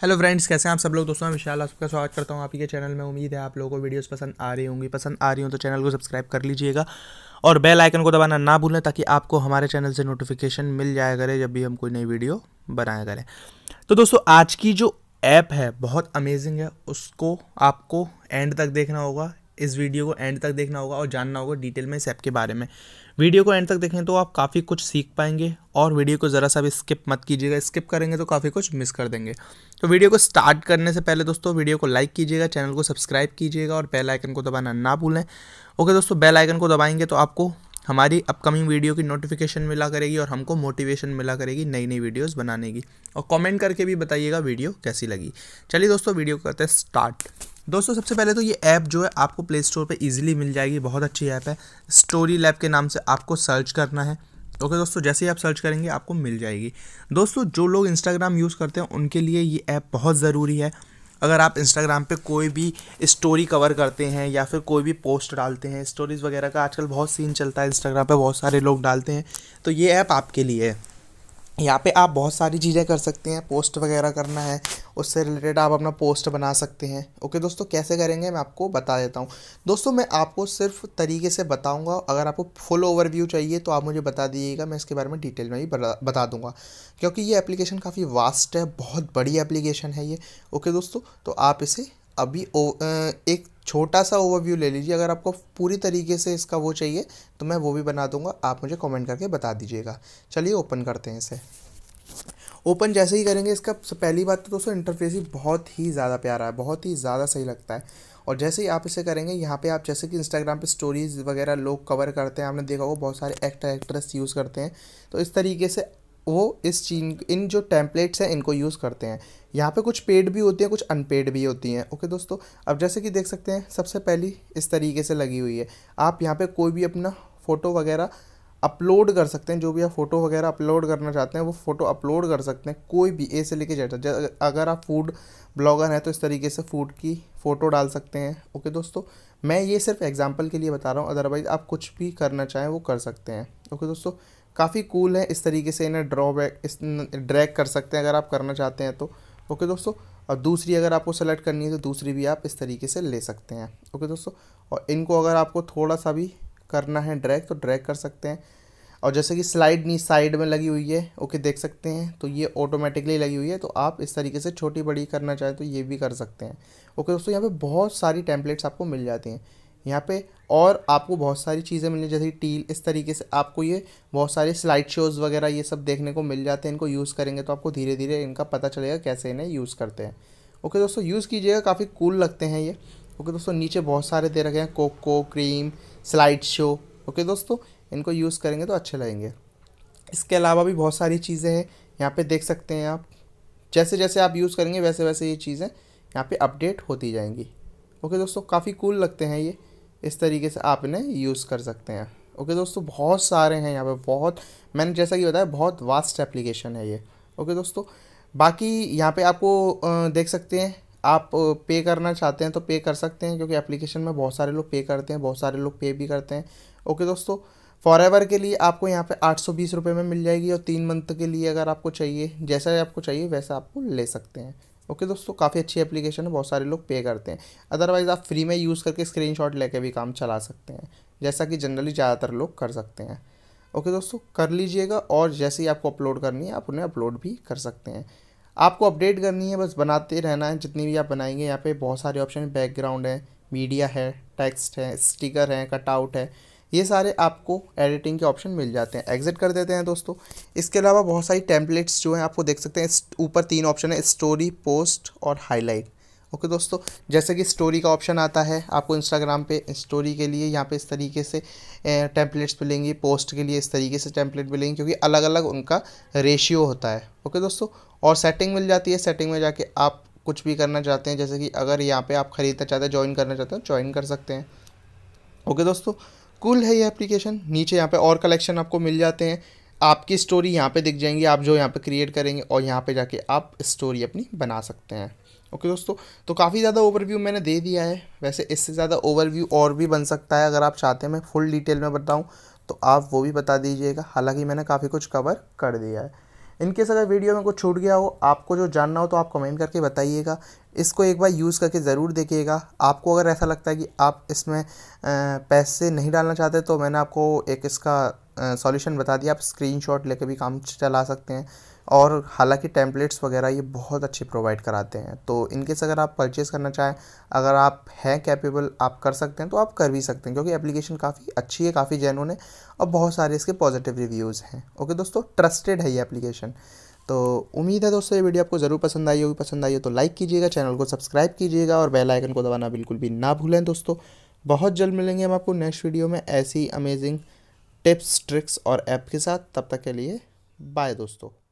Hello friends कैसे हैं आप सब लोग? दोस्तों, मैं विशाल आप सबका स्वागत करता हूँ आप ही के चैनल में। उम्मीद है आप लोगों को वीडियोस पसंद आ रही होंगी। पसंद आ रही हो तो चैनल को सब्सक्राइब कर लीजिएगा और बेल आइकन को दबाना ना भूलें ताकि आपको हमारे चैनल से नोटिफिकेशन मिल जाया करे जब भी हम कोई नई वीडियो बनाया करें। तो दोस्तों, आज की जो ऐप है, बहुत अमेजिंग है। उसको आपको एंड तक देखना होगा। इस वीडियो को एंड तक देखना होगा और जानना होगा डिटेल में इस ऐप के बारे में। वीडियो को एंड तक देखें तो आप काफ़ी कुछ सीख पाएँगे और वीडियो को ज़रा सा भी स्किप मत कीजिएगा। स्किप करेंगे तो काफ़ी कुछ मिस कर देंगे। तो वीडियो को स्टार्ट करने से पहले दोस्तों वीडियो को लाइक कीजिएगा, चैनल को सब्सक्राइब कीजिएगा और बेल आइकन को दबाना ना भूलें। ओके दोस्तों, बेल आइकन को दबाएँगे तो आपको हमारी अपकमिंग वीडियो की नोटिफिकेशन मिला करेगी और हमको मोटिवेशन मिला करेगी नई नई वीडियोस बनाने की। और कमेंट करके भी बताइएगा वीडियो कैसी लगी। चलिए दोस्तों, वीडियो करते हैं स्टार्ट। दोस्तों, सबसे पहले तो ये ऐप जो है आपको प्ले स्टोर पे इजीली मिल जाएगी। बहुत अच्छी ऐप है। स्टोरी लैब के नाम से आपको सर्च करना है। ओके दोस्तों, जैसे ही आप सर्च करेंगे, आपको मिल जाएगी। दोस्तों, जो लोग इंस्टाग्राम यूज़ करते हैं, उनके लिए ये ऐप बहुत ज़रूरी है। अगर आप इंस्टाग्राम पे कोई भी स्टोरी कवर करते हैं या फिर कोई भी पोस्ट डालते हैं स्टोरीज़ वगैरह का आजकल बहुत सीन चलता है। इंस्टाग्राम पे बहुत सारे लोग डालते हैं। तो ये ऐप आपके लिए है। यहाँ पे आप बहुत सारी चीज़ें कर सकते हैं पोस्ट वगैरह करना है, उससे रिलेटेड आप अपना पोस्ट बना सकते हैं। ओके दोस्तों, कैसे करेंगे मैं आपको बता देता हूँ। दोस्तों, मैं आपको सिर्फ़ तरीके से बताऊँगा। अगर आपको फुल ओवरव्यू चाहिए तो आप मुझे बता दीजिएगा, मैं इसके बारे में डिटेल में भी बता दूँगा। क्योंकि ये एप्लीकेशन काफ़ी वास्ट है, बहुत बड़ी एप्लीकेशन है ये। ओके दोस्तों तो आप इसे अभी ओ, एक छोटा सा ओवरव्यू ले लीजिए अगर आपको पूरी तरीके से इसका वो चाहिए तो मैं वो भी बना दूँगा आप मुझे कमेंट करके बता दीजिएगा। चलिए ओपन करते हैं इसे। ओपन जैसे ही करेंगे इसका पहली बात तो दोस्तों इंटरफेस ही बहुत ही ज़्यादा प्यारा है बहुत ही ज़्यादा सही लगता है। और जैसे ही आप इसे करेंगे यहाँ पे आप जैसे कि इंस्टाग्राम पे स्टोरीज़ वगैरह लोग कवर करते हैं आपने देखा होगा बहुत सारे एक्टर एक्ट्रेस यूज़ करते हैं। तो इस तरीके से वो इस चीज़ इन जो टेम्पलेट्स हैं, इनको यूज़ करते हैं। यहाँ पे कुछ पेड भी होती हैं, कुछ अनपेड भी होती हैं। ओके दोस्तों, अब जैसे कि देख सकते हैं, सबसे पहली इस तरीके से लगी हुई है। आप यहाँ पे कोई भी अपना फ़ोटो वगैरह अपलोड कर सकते हैं, जो भी आप फ़ोटो वगैरह अपलोड करना चाहते हैं, वो फ़ोटो अपलोड कर सकते हैं, कोई भी ए से लेके जेड अगर आप फ़ूड ब्लॉगर हैं तो इस तरीके से फ़ूड की फ़ोटो डाल सकते हैं। ओके दोस्तों, मैं ये सिर्फ़ एग्जांपल के लिए बता रहा हूँ अदरवाइज़ आप कुछ भी करना चाहें, वो कर सकते हैं। ओके दोस्तों काफ़ी कूल है इस तरीके से इन्हें ड्रॉबैक इस ड्रैग कर सकते हैं अगर आप करना चाहते हैं तो। ओके दोस्तों, और दूसरी अगर आपको सेलेक्ट करनी है तो दूसरी भी आप इस तरीके से ले सकते हैं। ओके दोस्तों, और इनको अगर आपको थोड़ा सा भी करना है ड्रैग तो ड्रैग कर सकते हैं। और जैसे कि स्लाइड नी साइड में लगी हुई है ओके देख सकते हैं तो ये ऑटोमेटिकली लगी हुई है तो आप इस तरीके से छोटी बड़ी करना चाहें तो ये भी कर सकते हैं। ओके दोस्तों, यहाँ पे बहुत सारी टेम्पलेट्स आपको मिल जाती हैं। यहाँ पे, और आपको बहुत सारी चीज़ें मिलनी, जैसे टील, इस तरीके से आपको ये बहुत सारे स्लाइड शोज़ वगैरह, ये सब देखने को मिल जाते हैं, इनको यूज़ करेंगे तो आपको धीरे धीरे इनका पता चलेगा कैसे इन्हें यूज़ करते हैं। ओके दोस्तों यूज़ कीजिएगा, काफ़ी कूल लगते हैं ये। ओके दोस्तों, नीचे बहुत सारे दे रखे हैं coco cream slide show okay दोस्तों, इनको यूज़ करेंगे तो अच्छे लगेंगे। इसके अलावा भी बहुत सारी चीज़ें हैं, यहाँ पे देख सकते हैं आप। जैसे जैसे आप यूज़ करेंगे, वैसे वैसे ये चीज़ें यहाँ पे अपडेट होती जाएँगी। ओके दोस्तों, काफ़ी कूल लगते हैं ये। इस तरीके से आप इन्हें यूज़ कर सकते हैं। ओके दोस्तों, बहुत सारे हैं यहाँ पे, बहुत, मैंने जैसा कि बताया, बहुत वास्ट एप्लीकेशन है ये। ओके दोस्तों, बाकी यहाँ पे आपको देख सकते हैं, आप पे करना चाहते हैं तो पे कर सकते हैं, क्योंकि एप्लीकेशन में बहुत सारे लोग पे करते हैं, बहुत सारे लोग पे भी करते हैं। ओके दोस्तों फॉर एवर के लिए आपको यहाँ पे आठ सौ बीस रुपये में मिल जाएगी और तीन मंथ के लिए अगर आपको चाहिए, जैसा आपको चाहिए, वैसा आपको ले सकते हैं। ओके दोस्तों, काफ़ी अच्छी एप्लीकेशन है, बहुत सारे लोग पे करते हैं। अदरवाइज़ आप फ्री में यूज़ करके स्क्रीनशॉट लेके भी काम चला सकते हैं, जैसा कि जनरली ज़्यादातर लोग कर सकते हैं। ओके दोस्तों, कर लीजिएगा और जैसे ही आपको अपलोड करनी है, आप उन्हें अपलोड भी कर सकते हैं। आपको अपडेट करनी है, बस बनाते रहना है, जितनी भी आप बनाएँगे, यहाँ पे बहुत सारे ऑप्शन बैकग्राउंड है मीडिया है टेक्स्ट है स्टिकर है कटआउट है। ये सारे आपको एडिटिंग के ऑप्शन मिल जाते हैं। एग्जिट कर देते हैं दोस्तों। इसके अलावा बहुत सारी टेम्पलेट्स जो हैं, आपको देख सकते हैं। ऊपर तीन ऑप्शन है स्टोरी पोस्ट और हाईलाइट ओके दोस्तों, जैसे कि स्टोरी का ऑप्शन आता है आपको इंस्टाग्राम पे स्टोरी के लिए यहाँ पे इस तरीके से टेम्पलेट्स मिलेंगी। पोस्ट के लिए इस तरीके से टेम्पलेट मिलेंगे, क्योंकि अलग अलग उनका रेशियो होता है। ओके दोस्तों, और सेटिंग मिल जाती है। सेटिंग में जाके आप कुछ भी करना चाहते हैं, जैसे कि अगर यहाँ पे आप ख़रीदना चाहते हैं ज्वाइन करना चाहते हैं ज्वाइन कर सकते हैं। ओके दोस्तों कुल है ये एप्लीकेशन नीचे यहाँ पे और कलेक्शन आपको मिल जाते हैं। आपकी स्टोरी यहाँ पे दिख जाएँगी, आप जो यहाँ पे क्रिएट करेंगे और यहाँ पे जाके आप स्टोरी अपनी बना सकते हैं। ओके दोस्तों तो काफ़ी ज़्यादा ओवरव्यू मैंने दे दिया है। वैसे इससे ज़्यादा ओवरव्यू और भी बन सकता है, अगर आप चाहते हैं मैं फुल डिटेल में बताऊँ तो आप वो भी बता दीजिएगा। हालाँकि मैंने काफ़ी कुछ कवर कर दिया है। इनकेस अगर वीडियो में कुछ छूट गया हो, आपको जो जानना हो तो आप कमेंट करके बताइएगा। इसको एक बार यूज़ करके ज़रूर देखिएगा। आपको अगर ऐसा लगता है कि आप इसमें पैसे नहीं डालना चाहते तो मैंने आपको एक इसका सॉल्यूशन बता दिया। आप स्क्रीनशॉट लेके भी काम चला सकते हैं और हालाँकि टेम्पलेट्स वगैरह ये बहुत अच्छे प्रोवाइड कराते हैं। तो इनकेस अगर आप परचेज़ करना चाहें, अगर आप हैं कैपेबल आप कर सकते हैं तो आप कर भी सकते हैं, क्योंकि एप्लीकेशन काफ़ी अच्छी है, काफ़ी जेनुन है और बहुत सारे इसके पॉजिटिव रिव्यूज़ हैं। ओके दोस्तों ट्रस्टेड है ये एप्लीकेशन तो उम्मीद है दोस्तों, ये वीडियो आपको ज़रूर पसंद आई होगी। पसंद आई हो तो लाइक कीजिएगा चैनल को सब्सक्राइब कीजिएगा और बेल आइकन को दबाना बिल्कुल भी ना भूलें दोस्तों। बहुत जल्द मिलेंगे हम आपको नेक्स्ट वीडियो में ऐसी अमेजिंग टिप्स ट्रिक्स और ऐप के साथ तब तक के लिए बाय दोस्तों।